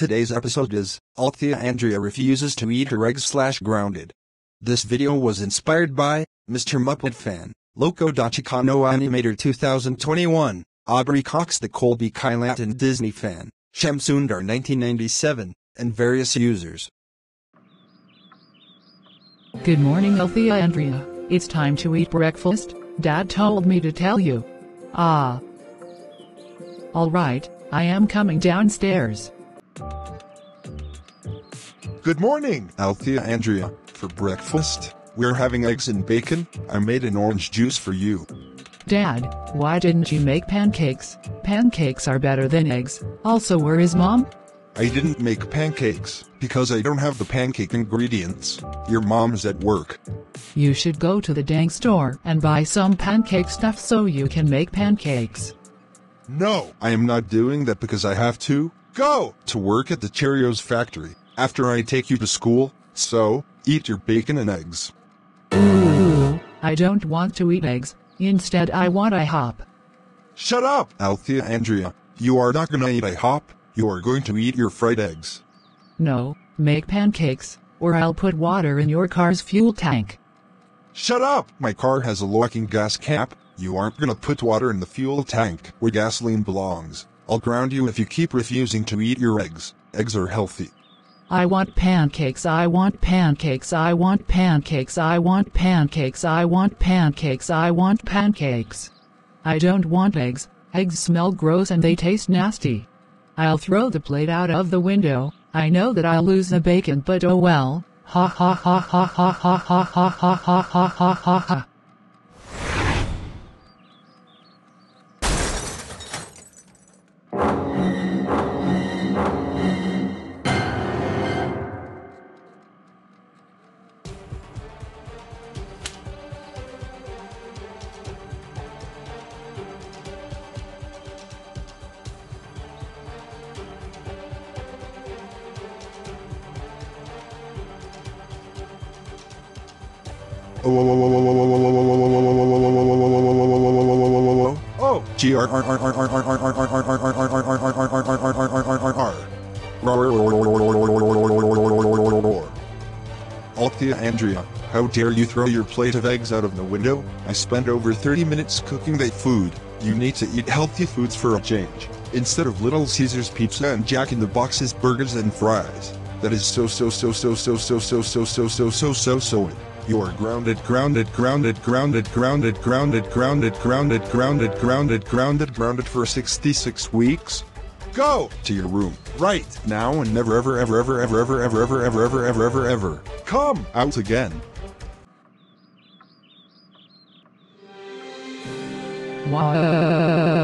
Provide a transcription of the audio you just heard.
Today's episode is Althea Andrea refuses to eat her eggs slash grounded. This video was inspired by Mr. Muppet fan, Loco Chicano Animator 2021, Aubrey Cox the Colbie Caillat and Disney fan, Shamsundar 1997, and various users. Good morning, Althea Andrea. It's time to eat breakfast. Dad told me to tell you. Ah. All right, I am coming downstairs. Good morning, Althea Andrea. For breakfast, we're having eggs and bacon. I made an orange juice for you. Dad, why didn't you make pancakes? Pancakes are better than eggs. Also, where is mom? I didn't make pancakes because I don't have the pancake ingredients. Your mom's at work. You should go to the dang store and buy some pancake stuff so you can make pancakes. No, I am not doing that because I have to go to work at the Cheerios factory after I take you to school. So, eat your bacon and eggs. Ooh, I don't want to eat eggs. Instead, I want IHOP. Shut up, Althea Andrea. You are not gonna eat IHOP. You are going to eat your fried eggs. No, make pancakes, or I'll put water in your car's fuel tank. Shut up! My car has a locking gas cap. You aren't gonna put water in the fuel tank where gasoline belongs. I'll ground you if you keep refusing to eat your eggs. Eggs are healthy. I want pancakes, I want pancakes, I want pancakes, I want pancakes, I want pancakes, I want pancakes. I don't want eggs. Eggs smell gross and they taste nasty. I'll throw the plate out of the window. I know that I'll lose the bacon, but oh well. Ha ha ha ha ha ha ha ha ha ha ha ha ha ha. Oh, G R R R R R R R R R R R R R R R R Althea Andrea, how dare you throw your plate of eggs out of the window? I spent over 30 minutes cooking that food. You need to eat healthy foods for a change, instead of Little Caesars pizza and Jack in the Box's burgers and fries. That is so so so so so so so so so so so so so it. You are grounded, grounded, grounded, grounded, grounded, grounded, grounded, grounded, grounded, grounded, grounded, grounded for 66 weeks. Go to your room right now and never ever ever ever ever ever ever ever ever ever ever ever ever come out again. Wow.